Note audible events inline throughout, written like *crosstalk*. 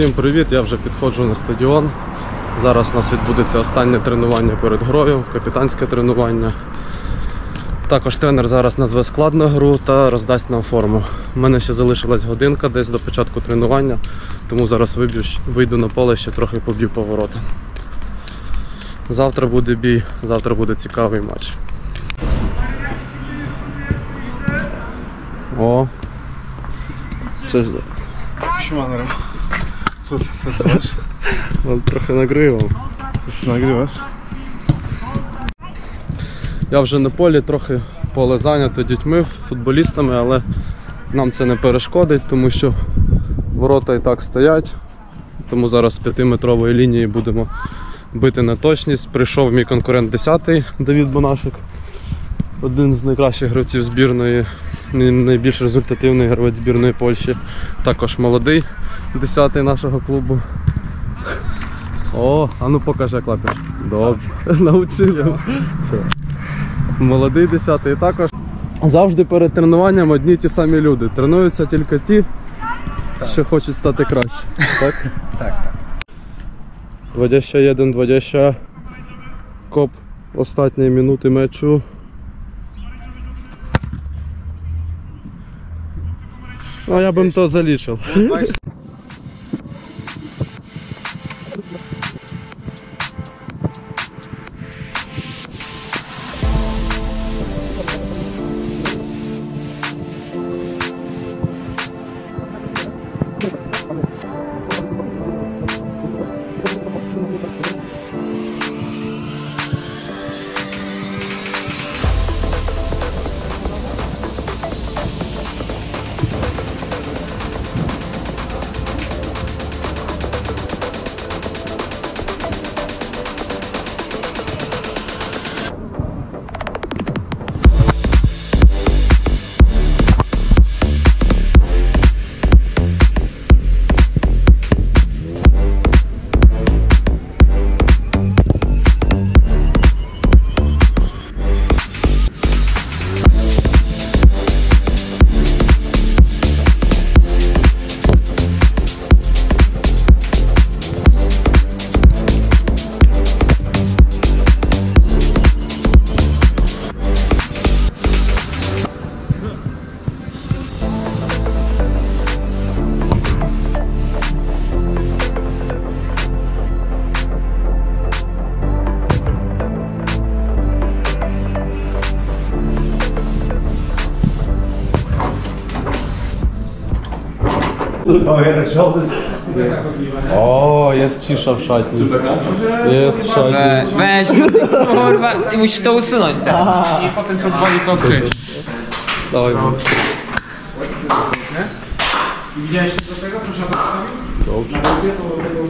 Всім привіт! Я вже підходжу на стадіон. Зараз у нас відбудеться останнє тренування перед грою, капітанське тренування. Також тренер зараз назве склад на гру та роздасть нам форму. У мене ще залишилась годинка десь до початку тренування, тому зараз виб'ю, вийду на поле ще трохи поб'ю повороти. Завтра буде бій, завтра буде цікавий матч. О. Це ж Siemano. Co, co, co нагрівав. Coś ty nagrywasz? Я вже на полі трохи поле зайнято дітьми, футболістами, але нам це не перешкодить, тому що ворота і так стоять. Тому зараз з п'ятиметрової лінії будемо бити на точність. Прийшов мій конкурент 10-й Давід Бонашик, один з найкращих гравців збірної, найбільш результативний гравець збірної Польщі. Також молодий 10-й нашого клубу. О, а ну покажи як лапиш. Добре, *laughs* навчили. Молодий 10-й також. Завжди перед тренуванням одні ті самі люди. Тренуються тільки ті, що хочуть стати краще. Так? Tak, tak. 21, 20. Коп ostatniej minuty meczu. No ja bym to zaliczył. O, jest cisza w szatni. Jest w szatni. Weź, kurwa, i musisz to usunąć teraz. I potem próbowali to odkryć. Dawaj. Widziałeś do tego, co się postawił? Dobrze. Na grupie to tego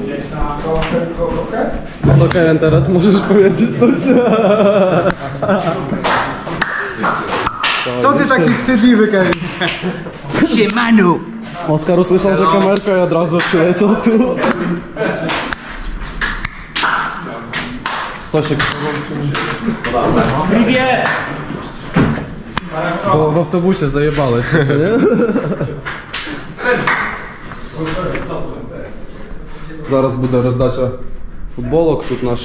Widziałeś na Co Kevin teraz możesz powiedzieć coś? *laughs* Co ty taki wstydliwy, Kevin? *laughs* Siemanu! Oskar usłyszał, że kamerka i od razu przyleciał tu. Stosiek. Привет! Bo w autobusie zajebałeś się, co nie? Зараз буде роздача футболок. Тут наш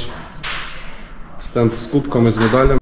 стенд з кубками, з медалями.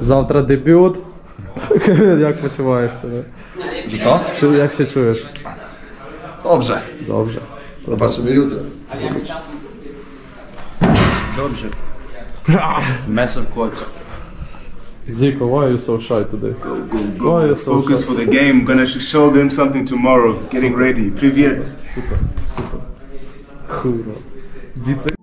Завтра дебют. Як почуваєш себе? Co? Чи- Як się czujesz? Dobrze. Dobrze. Zobaczymy jutro. Dobrze. W kłodzie. Zico, why are you so shy today? Go, go, go. Why are you so Focus shy? for the game. Gonna sh- show them something tomorrow. Getting ready. Привет. Супер, супер. Хура. Біце.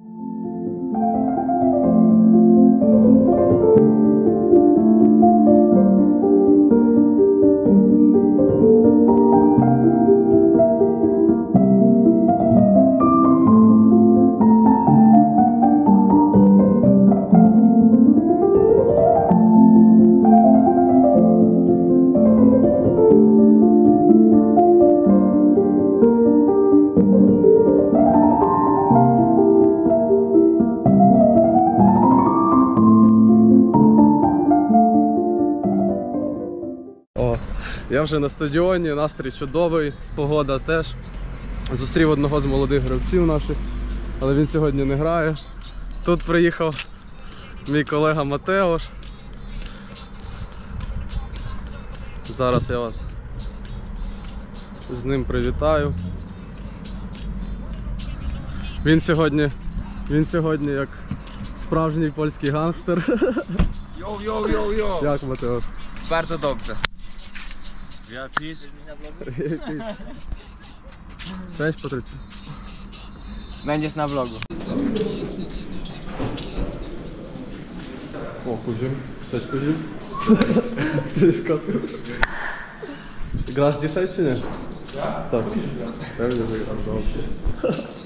Я вже на стадіоні, настрій чудовий, погода теж. Зустрів одного з молодих гравців наших, але він сьогодні не грає. Тут приїхав мій колега Матеош. Зараз я вас з ним привітаю. Він сьогодні, він сьогодні як справжній польський гангстер. *laughs* Йоу, йоу, йоу, йоу. Як Матеош? Bardzo dobrze. Ja. *laughs* Cześć Patrycja. Będziesz na vlogu. O, Kuzim. Cześć Kuzim. *laughs* Cześć Kasiu. Grasz dzisiaj czy nie? Ja? Tak. Pewnie, że grasz, *laughs*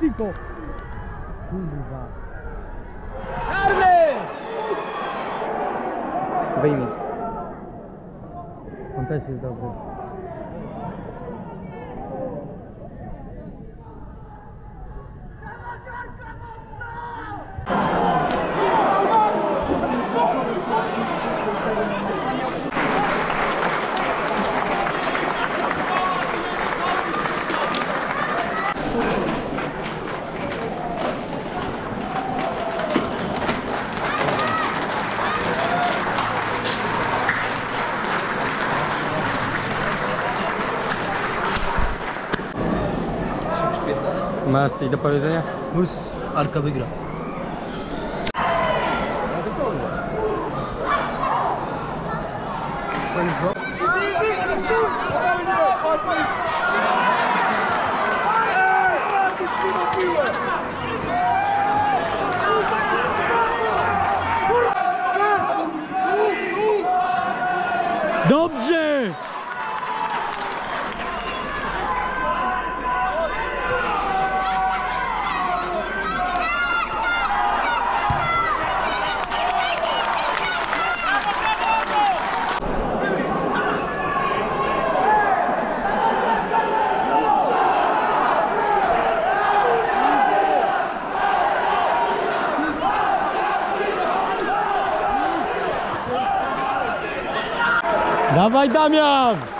Ziko! Kurwa. Karny! Wyjmij. On też jest dobry. Masz coś do powiedzenia? Mus, Arka wygra. Dobrze! Dawaj Damian!